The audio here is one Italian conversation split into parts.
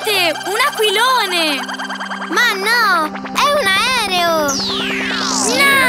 Guardate, un aquilone! Ma no, è un aereo! No!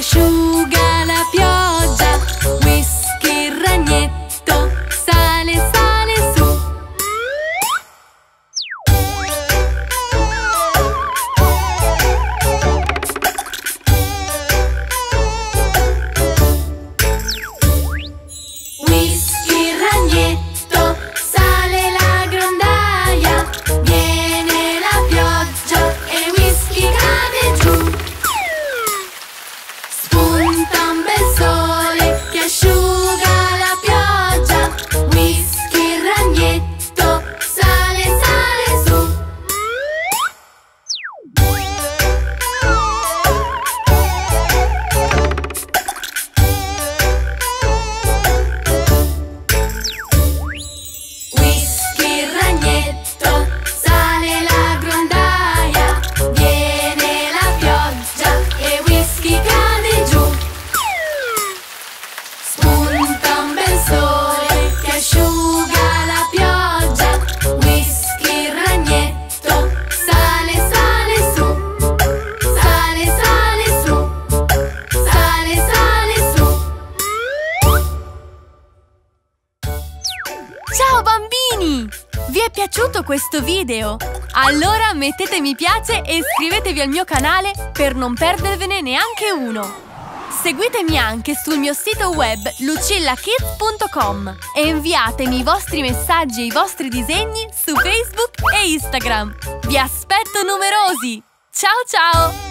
Asciuga la pioggia, Ciao bambini! Vi è piaciuto questo video? Allora mettete mi piace e iscrivetevi al mio canale per non perdervene neanche uno! Seguitemi anche sul mio sito web lucillakids.com e inviatemi i vostri messaggi e i vostri disegni su Facebook e Instagram. Vi aspetto numerosi! Ciao ciao!